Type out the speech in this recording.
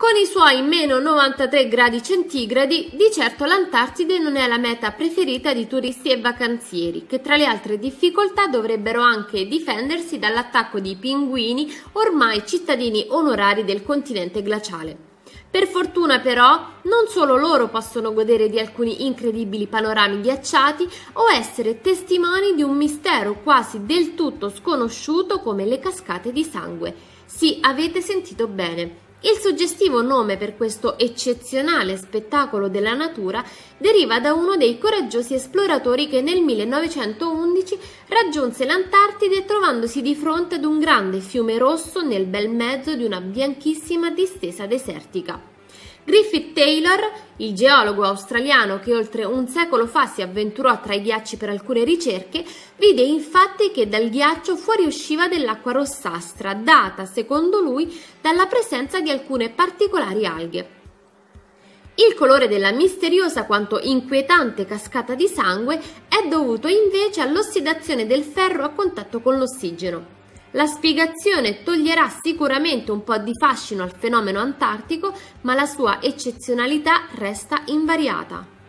Con i suoi meno 93 gradi centigradi, di certo l'Antartide non è la meta preferita di turisti e vacanzieri, che tra le altre difficoltà dovrebbero anche difendersi dall'attacco di pinguini, ormai cittadini onorari del continente glaciale. Per fortuna però, non solo loro possono godere di alcuni incredibili panorami ghiacciati o essere testimoni di un mistero quasi del tutto sconosciuto come le cascate di sangue. Sì, avete sentito bene il suggestivo nome per questo eccezionale spettacolo della natura deriva da uno dei coraggiosi esploratori che nel 1911 raggiunse l'Antartide trovandosi di fronte ad un grande fiume rosso nel bel mezzo di una bianchissima distesa desertica. Griffith Taylor, il geologo australiano che oltre un secolo fa si avventurò tra i ghiacci per alcune ricerche, vide infatti che dal ghiaccio fuoriusciva dell'acqua rossastra, data, secondo lui, dalla presenza di alcune particolari alghe. Il colore della misteriosa quanto inquietante cascata di sangue è dovuto invece all'ossidazione del ferro a contatto con l'ossigeno. La spiegazione toglierà sicuramente un po' di fascino al fenomeno antartico, ma la sua eccezionalità resta invariata.